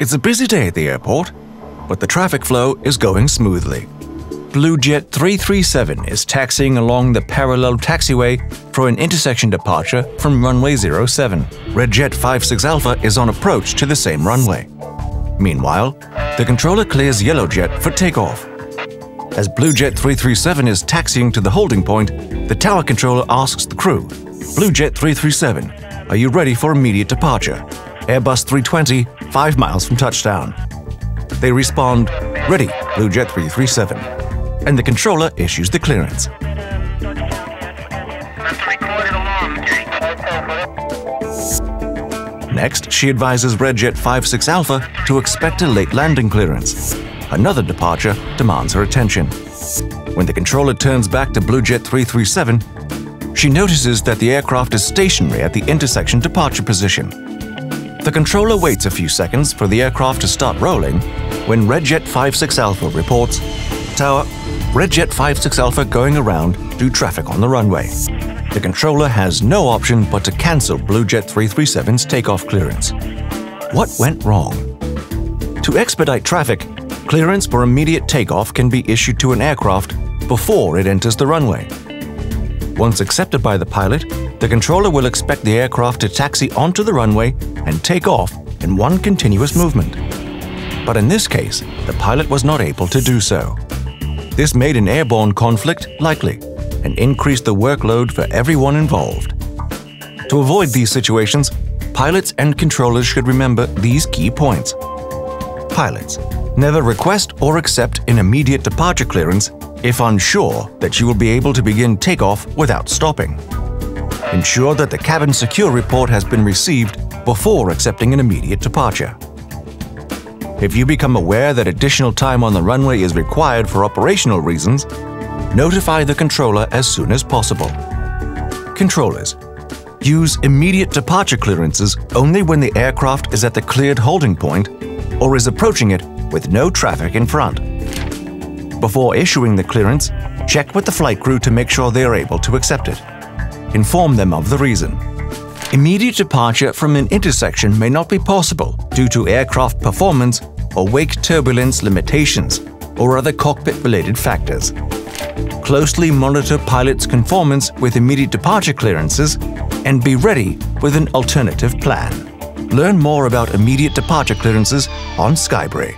It's a busy day at the airport, but the traffic flow is going smoothly. Blue Jet 337 is taxiing along the parallel taxiway for an intersection departure from runway 07. Red Jet 56 Alpha is on approach to the same runway. Meanwhile, the controller clears Yellow Jet for takeoff. As Blue Jet 337 is taxiing to the holding point, the tower controller asks the crew, Blue Jet 337, are you ready for immediate departure? Airbus 320, 5 miles from touchdown. They respond, Ready, Blue Jet 337. And the controller issues the clearance. Next, she advises Red Jet 56 Alpha to expect a late landing clearance. Another departure demands her attention. When the controller turns back to Blue Jet 337, she notices that the aircraft is stationary at the intersection departure position. The controller waits a few seconds for the aircraft to start rolling when Red Jet 56 Alpha reports, Tower, Red Jet 56 Alpha going around due traffic on the runway. The controller has no option but to cancel Blue Jet 337's takeoff clearance. What went wrong? To expedite traffic, clearance for immediate takeoff can be issued to an aircraft before it enters the runway. Once accepted by the pilot, the controller will expect the aircraft to taxi onto the runway and take off in one continuous movement. But in this case, the pilot was not able to do so. This made an airborne conflict likely and increased the workload for everyone involved. To avoid these situations, pilots and controllers should remember these key points. Pilots, never request or accept an immediate departure clearance if unsure that you will be able to begin takeoff without stopping. Ensure that the cabin secure report has been received before accepting an immediate departure. If you become aware that additional time on the runway is required for operational reasons, notify the controller as soon as possible. Controllers, use immediate departure clearances only when the aircraft is at the cleared holding point or is approaching it with no traffic in front. Before issuing the clearance, check with the flight crew to make sure they are able to accept it inform them of the reason. Immediate departure from an intersection may not be possible due to aircraft performance or wake turbulence limitations or other cockpit-related factors. Closely monitor pilots' conformance with immediate departure clearances and be ready with an alternative plan. Learn more about immediate departure clearances on SKYbrary.